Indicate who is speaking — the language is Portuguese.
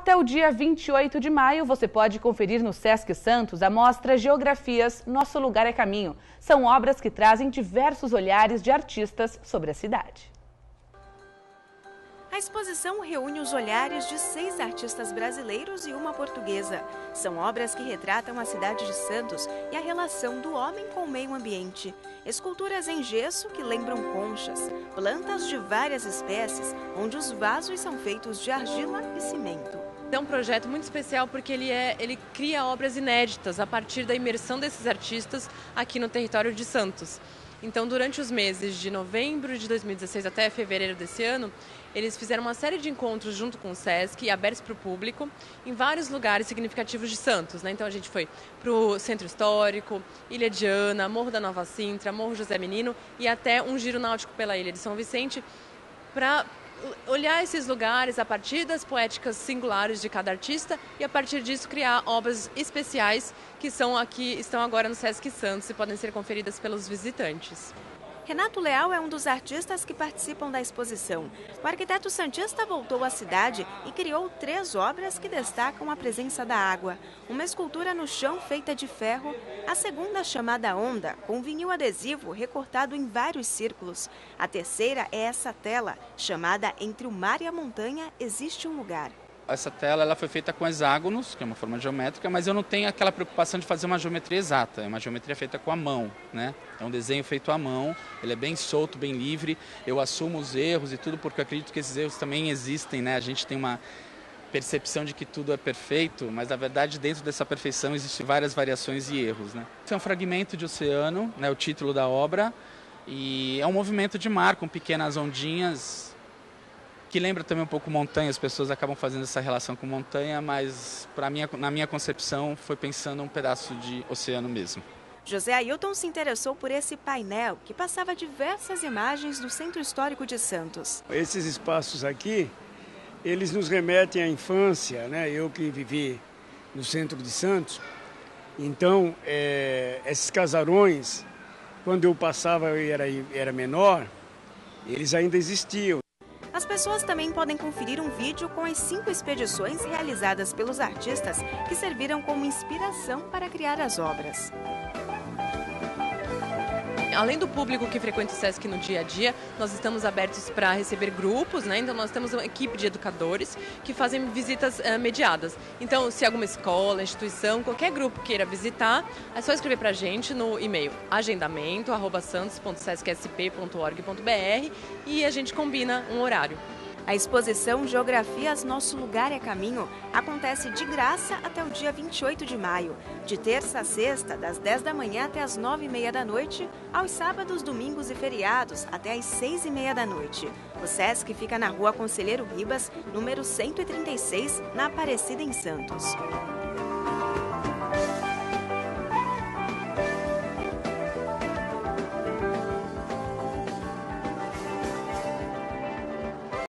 Speaker 1: Até o dia 28 de maio, você pode conferir no Sesc Santos a mostra Geografias Nosso Lugar é Caminho. São obras que trazem diversos olhares de artistas sobre a cidade.
Speaker 2: A exposição reúne os olhares de seis artistas brasileiros e uma portuguesa. São obras que retratam a cidade de Santos e a relação do homem com o meio ambiente. Esculturas em gesso que lembram conchas, plantas de várias espécies, onde os vasos são feitos de argila e cimento.
Speaker 3: É um projeto muito especial porque ele, é, ele cria obras inéditas a partir da imersão desses artistas aqui no território de Santos. Então, durante os meses de novembro de 2016 até fevereiro desse ano, eles fizeram uma série de encontros junto com o SESC, abertos para o público, em vários lugares significativos de Santos. Né? Então, a gente foi para o Centro Histórico, Ilha de Ana, Morro da Nova Sintra, Morro José Menino e até um giro náutico pela Ilha de São Vicente, para olhar esses lugares a partir das poéticas singulares de cada artista e a partir disso criar obras especiais que são aqui estão agora no Sesc Santos e podem ser conferidas pelos visitantes.
Speaker 2: Renato Leal é um dos artistas que participam da exposição. O arquiteto santista voltou à cidade e criou três obras que destacam a presença da água. Uma escultura no chão feita de ferro, a segunda chamada Onda, com vinil adesivo recortado em vários círculos. A terceira é essa tela, chamada Entre o Mar e a Montanha Existe um Lugar
Speaker 4: essa tela ela foi feita com hexágonos, que é uma forma geométrica, mas eu não tenho aquela preocupação de fazer uma geometria exata. É uma geometria feita com a mão, né? É um desenho feito à mão, ele é bem solto, bem livre. Eu assumo os erros e tudo porque eu acredito que esses erros também existem, né? A gente tem uma percepção de que tudo é perfeito, mas na verdade dentro dessa perfeição existem várias variações e erros, né? Esse é um fragmento de oceano, né? O título da obra e é um movimento de mar com pequenas ondinhas que lembra também um pouco montanha, as pessoas acabam fazendo essa relação com montanha, mas para minha, na minha concepção foi pensando um pedaço de oceano mesmo.
Speaker 2: José Ailton se interessou por esse painel que passava diversas imagens do Centro Histórico de Santos.
Speaker 5: Esses espaços aqui, eles nos remetem à infância, né? Eu que vivi no centro de Santos, então é, esses casarões, quando eu passava e era, era menor, eles ainda existiam.
Speaker 2: As pessoas também podem conferir um vídeo com as cinco expedições realizadas pelos artistas que serviram como inspiração para criar as obras.
Speaker 3: Além do público que frequenta o SESC no dia a dia, nós estamos abertos para receber grupos, né? Então nós temos uma equipe de educadores que fazem visitas uh, mediadas. Então, se alguma escola, instituição, qualquer grupo queira visitar, é só escrever para a gente no e-mail agendamento@santos.sescsp.org.br e a gente combina um horário.
Speaker 2: A exposição Geografias Nosso Lugar é Caminho acontece de graça até o dia 28 de maio, de terça a sexta, das 10 da manhã até as 9 e meia da noite, aos sábados, domingos e feriados, até as 6 e meia da noite. O SESC fica na rua Conselheiro Ribas, número 136, na Aparecida, em Santos.